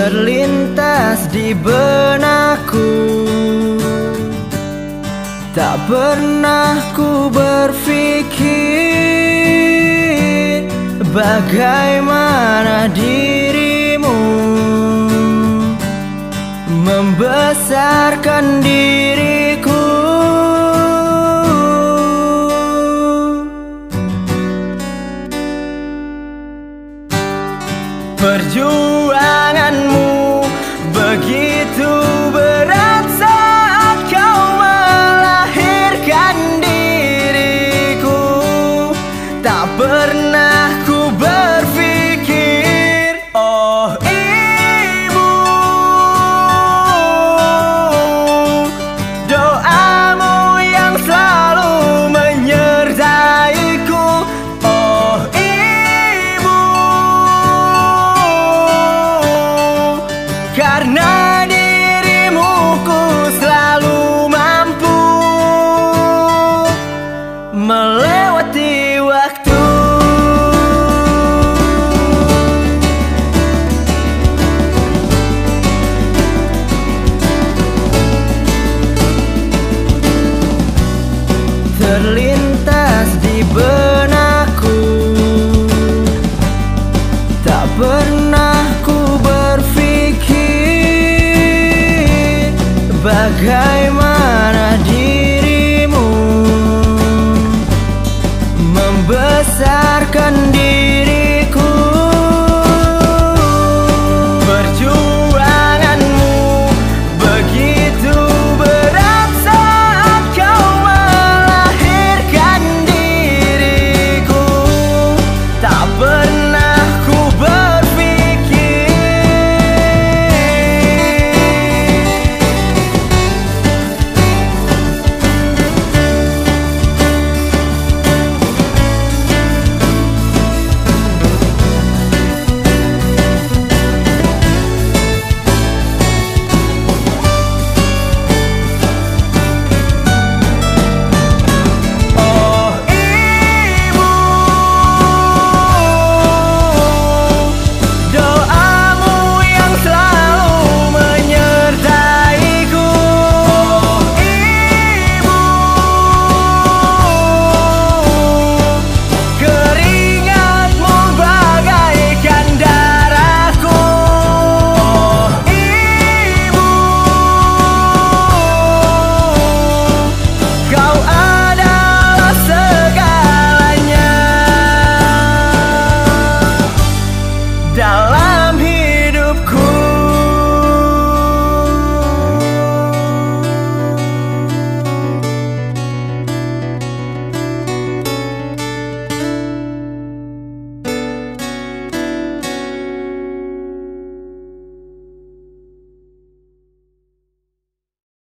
terlintas di benakku. Tak pernah ku berpikir Bagaimana dirimu Membesarkan diriku. Perjuanganmu begitu berat saat kau melahirkan diriku. Tak pernah Terlintas di benakku. Tak pernah ku berpikir Bagaimana